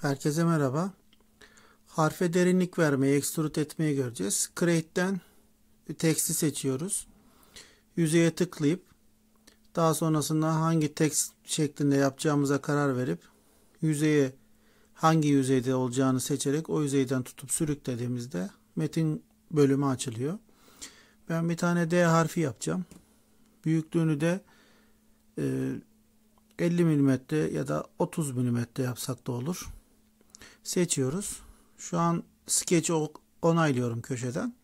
Herkese merhaba. Harfe derinlik vermeyi, extrude etmeyi göreceğiz. Create'den teksti seçiyoruz. Yüzeye tıklayıp daha sonrasında hangi tekst şeklinde yapacağımıza karar verip yüzeye hangi yüzeyde olacağını seçerek o yüzeyden tutup sürüklediğimizde metin bölümü açılıyor. Ben bir tane D harfi yapacağım. Büyüklüğünü de 50 mm ya da 30 mm yapsak da olur seçiyoruz. Şu an sketch'i onaylıyorum köşeden.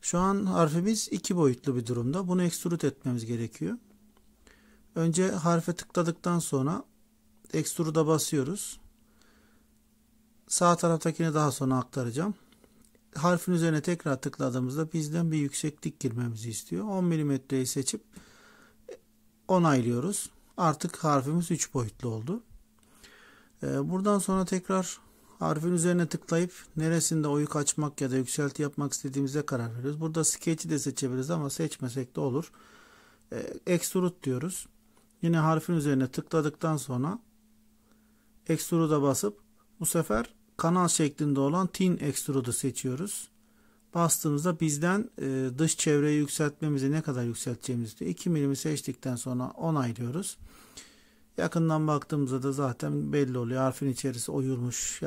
Şu an harfimiz iki boyutlu bir durumda. Bunu extrude etmemiz gerekiyor. Önce harfe tıkladıktan sonra extrude'a basıyoruz. Sağ taraftakini daha sonra aktaracağım. Harfin üzerine tekrar tıkladığımızda bizden bir yükseklik girmemizi istiyor. 10 mm'yi seçip onaylıyoruz. Artık harfimiz 3 boyutlu oldu. Ee, buradan sonra tekrar harfin üzerine tıklayıp neresinde oyuk açmak ya da yükselti yapmak istediğimize karar veriyoruz. Burada sketch'i de seçebiliriz ama seçmesek de olur. Ee, extrude diyoruz. Yine harfin üzerine tıkladıktan sonra extrude'a basıp bu sefer kanal şeklinde olan thin extrude'u seçiyoruz. Bastığımızda bizden e, dış çevreyi yükseltmemizi ne kadar yükselteceğimizi istiyor. 2 milimi seçtikten sonra onaylıyoruz. Yakından baktığımızda da zaten belli oluyor. Harfin içerisi oyulmuş